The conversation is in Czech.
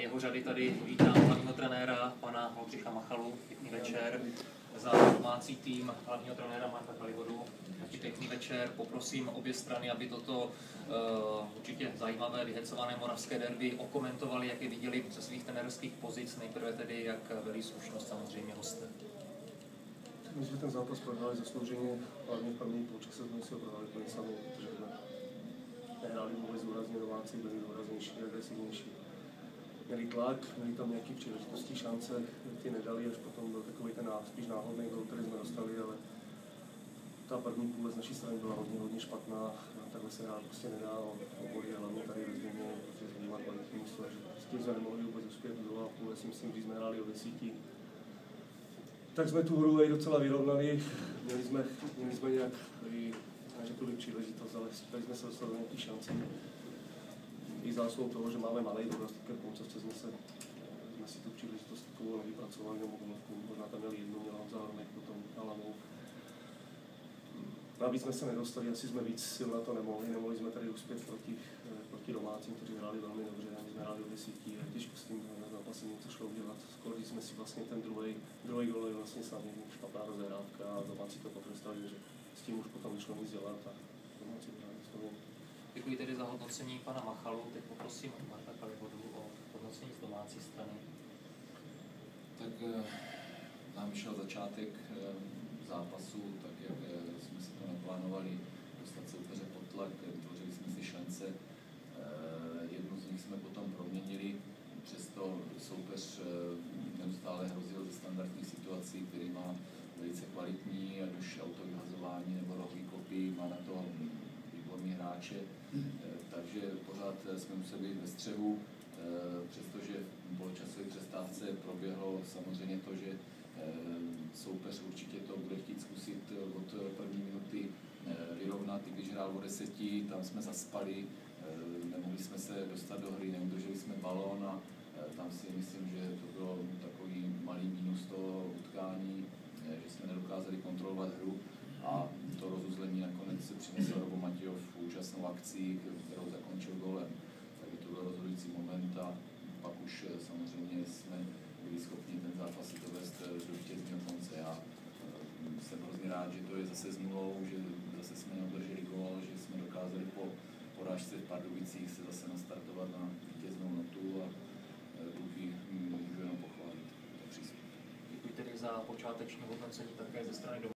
jeho řady tady vítám hlavního trenéra, pana Oldřicha Machalu. Pěkný večer. Za domácí tým hlavního trenéra Marka Kalivodu. Pěkný večer. Poprosím obě strany, aby toto uh, určitě zajímavé, vyhecované moravské derby okomentovali, jak je viděli ze svých trenérských pozic. Nejprve tedy, jak velí slušnost samozřejmě hosté. My jsme ten zápas prohráli zaslouženě, hlavně v první půlčase jsme si ho prohráli úplně sami, protože jsme nehráli vůbec důrazně domácí, byli důraznější, agresivnější. Měli tlak, měli tam nějaké příležitosti, šance, ty nedali, až potom byl takový ten spíš náhodný gol, který jsme dostali, ale ta první půle z naší strany byla hodně, hodně špatná. Takhle se hrát prostě nedá o, o body, hlavně tady ve protože Zlín má kvalitní místo, že s tím jsme nemohli vůbec uspět do a půl, si myslím, když jsme hráli o desíti, tak jsme tu hru i docela vyrovnali. Měli jsme, měli jsme nějak, že tudy příležitost, ale tady jsme se dostali do nějaký šanci. I zásluhou toho, že máme malý tak v jsme se jsme si tu příležitost takovou nevypracovali, nebo možná tam měli jednu, měla zároveň potom hlavou. Navíc jsme se nedostali, asi jsme víc sil na to nemohli, nemohli jsme tady uspět proti, proti domácím, kteří hráli velmi dobře, my jsme hráli o desítí a těžko s tím zápase něco šlo udělat. Skoro jsme si vlastně ten druhý, druhý gol je vlastně snad špatná rozehrávka a domácí to potrestali, že s tím už potom nešlo nic dělat a domácí hráli slovo. Děkuji tedy za hodnocení pana Machalu. Teď poprosím Marta Kalivodu o hodnocení z domácí strany. Tak eh, nám vyšel začátek eh, zápasu, tak jak eh, jsme si to naplánovali, dostat soupeře pod tlak, vytvořili jsme si šance, jednu z nich jsme potom proměnili, přesto soupeř neustále hrozil ze standardních situací, který má velice kvalitní, ať už autovyhazování nebo rohový kopy, má na to výborní hráče, takže pořád jsme museli být ve střehu, přestože v poločasové přestávce proběhlo samozřejmě to, že soupeř určitě to bude chtít zkusit od první minuty vyrovnat, i když hrál o deseti, tam jsme zaspali, nemohli jsme se dostat do hry, neudrželi jsme balón a tam si myslím, že to bylo takový malý mínus toho utkání, že jsme nedokázali kontrolovat hru a to rozuzlení nakonec se přinesl Robo Matějov akcí, kterou zakončil golem. Takže to byl rozhodující moment a pak už samozřejmě jsme byli schopni ten zápas dovést do vítězného konce. Já jsem hrozně rád, že to je zase s nulou, že zase jsme neudrželi gól, že jsme dokázali po porážce v Pardubicích se zase nastartovat na vítěznou notu a kluky můžu jenom pochválit. Děkuji tedy za počáteční hodnocení také ze strany